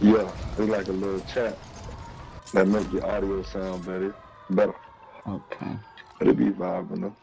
Yeah, it's like a little chat that make your audio sound better. Better. Okay. It'll be vibing though.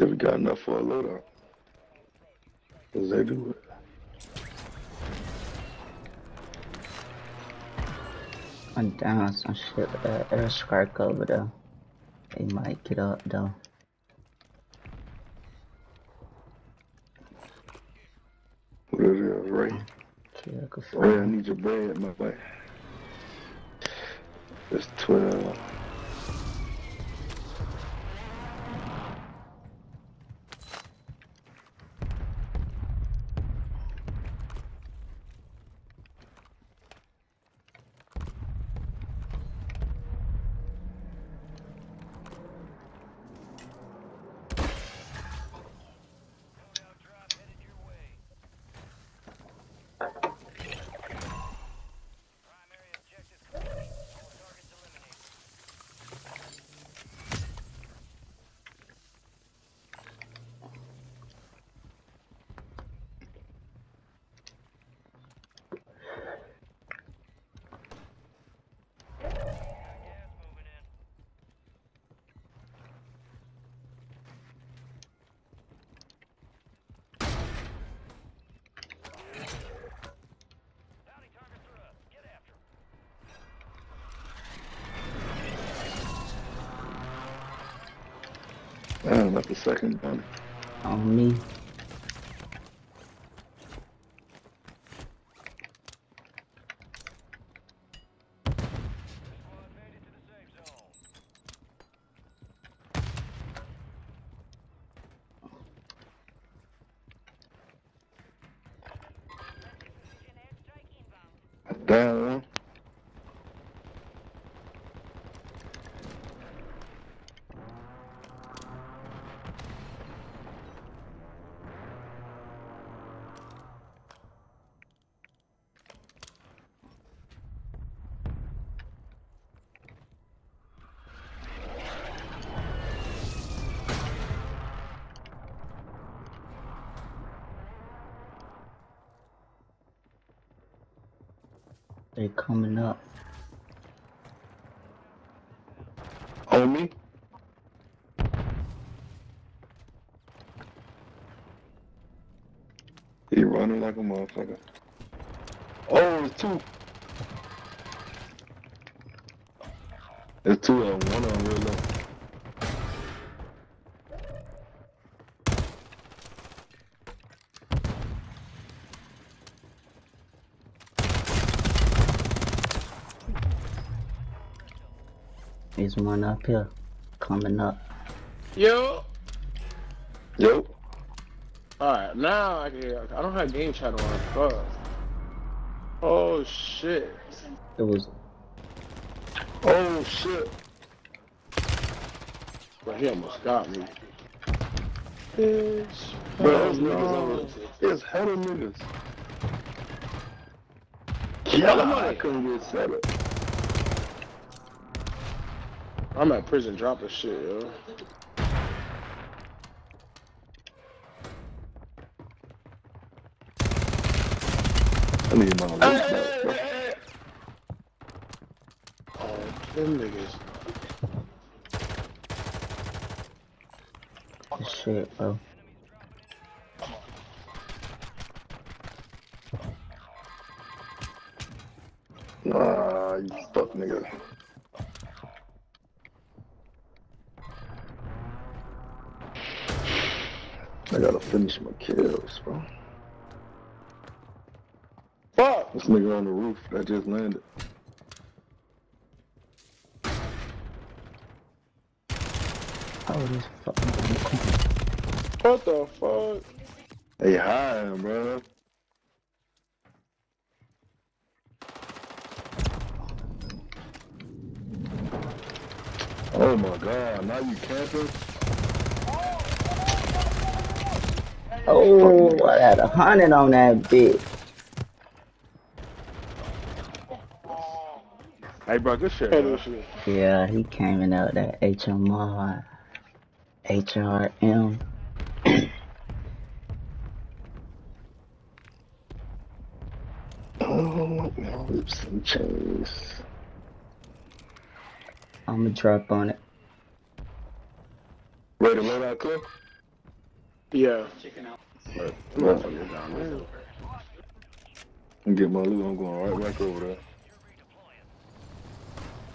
Have got enough for a loadout. Cause they do it. I'm down some shit with that air strike over there. They might get up though. What it is, could Oh I need your bread, my boy. It's 12. Damn, that's the second gun. on me. Damn, man. They coming up. On me? He running like a motherfucker. Oh, it's two. It's two of them. One of them real low. There's one up here. Coming up. Yo. Yo. Alright, now I can. I don't have game chat on. Fuck. Oh shit. It was Oh, shit. But he almost got me. Bitch. Bro, those niggas no. over. Hella niggas. Yeah, I couldn't get set up. I'm at prison dropping shit, yo. I need my loot back, bro. Oh, them niggas. Shit, bro. Nah, you fuck nigga. I gotta finish my kills, bro. Fuck! This nigga on the roof that just landed. Oh, this fucking. What the fuck? Hey, hi, bro. Oh my god, now you camping? Oh, I had a hundred on that bitch. Hey, bro, good shit, bro. Yeah, he came in out that HMR, HRM. Oh, now lips and chains. I'ma drop on it. Ready to load out clip? Yeah. Motherfucker down there. And get my loot, I'm going right back over there.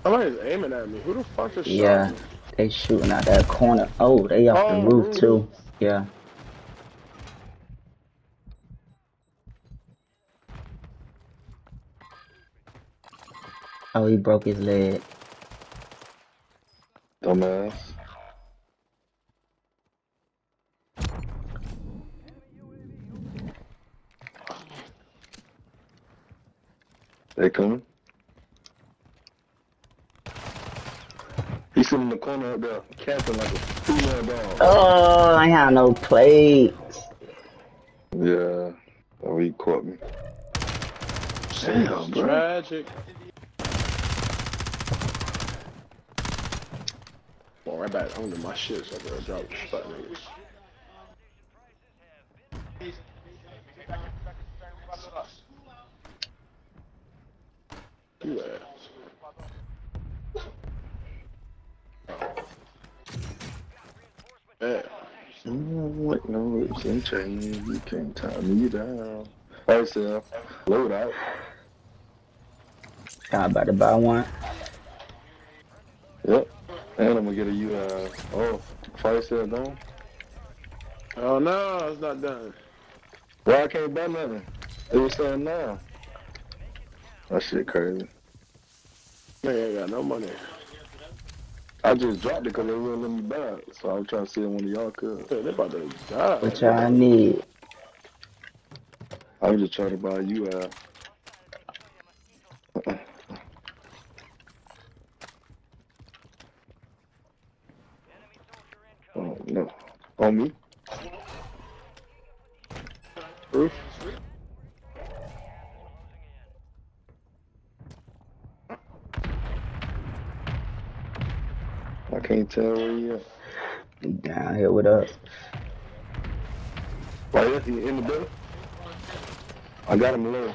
Somebody's aiming at me. Who the fuck is Yeah, shooting? they shooting out that corner. Oh, they off Oh, the roof roof. too. Yeah. Oh, he broke his leg. Dumbass. They coming? He's sitting in the corner up there, camping like a female dog. Oh, I have no plates. Yeah. Oh, he caught me. Damn, bro. Tragic. Well, right back. I'm gonna my shit so I can drop the spot niggas. Do that. Yeah. Mm, Like no lips and chains, you can't tie me down. Alright, so load out. I'm about to buy one. Yep. And I'm gonna get a U. Uh, oh, fire sale done. Oh no, it's not done. Why I can't buy nothing? It was saying now. That shit crazy. Man, ain't got no money. I just dropped it because they wouldn't let me buy it. So I was trying to see if one of y'all could. They about to die. What y'all need? I'm just trying to buy you out. Uh, oh no. On me? Roof. I can't tell where you at. Down here with us. Right here, he in the building. I got him low.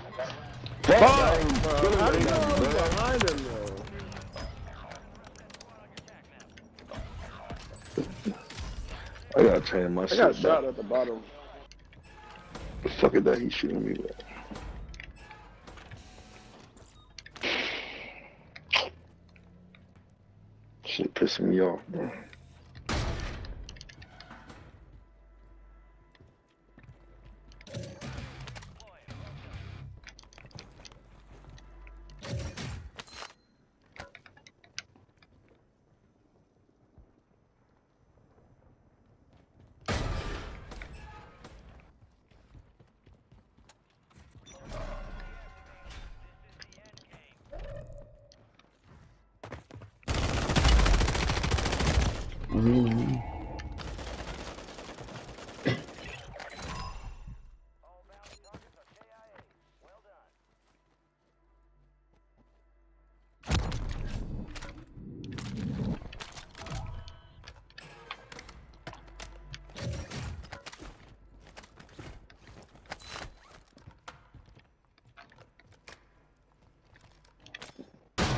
Fuck! Fuck! bro. How you know I was behind him though? I gotta change my I shit. got shot at the bottom. The fuck is that he shooting me with? Shit pissing me off, bro.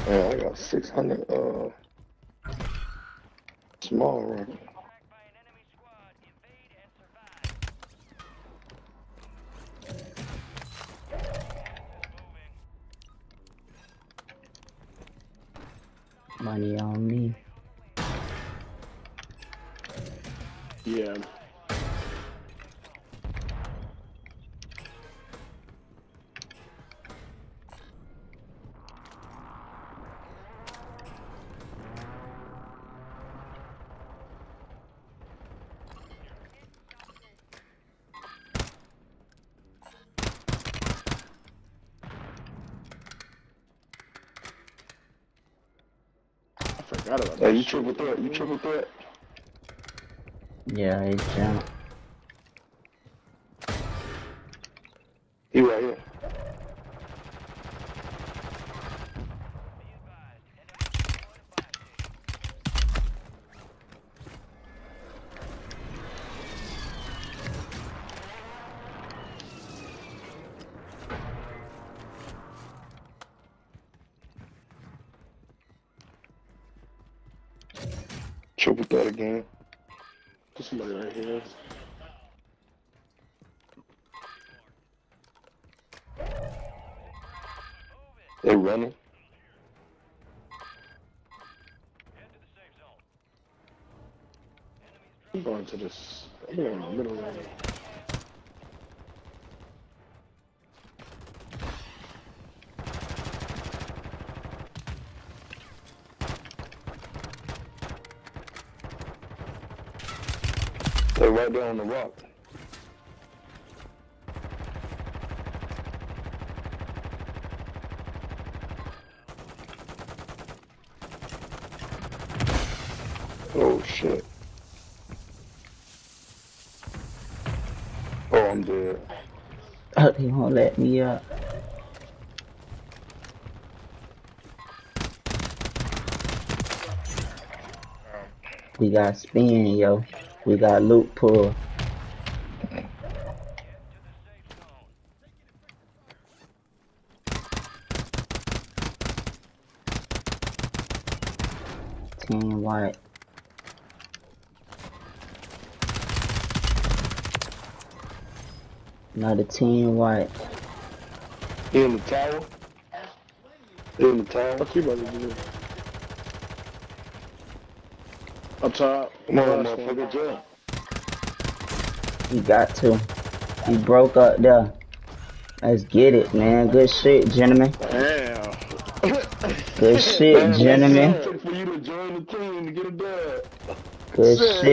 Yeah, I got 600, uh, small rocket. Money on me. Yeah. Forgot about that. Hey, you shit. triple threat, you triple threat. Yeah, he jumped. He right here. Triple threat again. There's somebody right here. They running. I'm going to this. I'm going in the middle lane. Right there on the rock. Oh shit. Oh, I'm dead. Oh, he won't let me up. Oh. We got spin, yo. We got loop pull. Team white. Another team white. He in the tower. He in the tower. Fuck you, brother. dude. Up top. Come on, motherfucker, jump. He got to. He broke up there. Let's get it, man. Good shit, gentlemen. Damn. Good shit, Man, gentlemen. For you to join the team to get a dub. Good Shit. shit.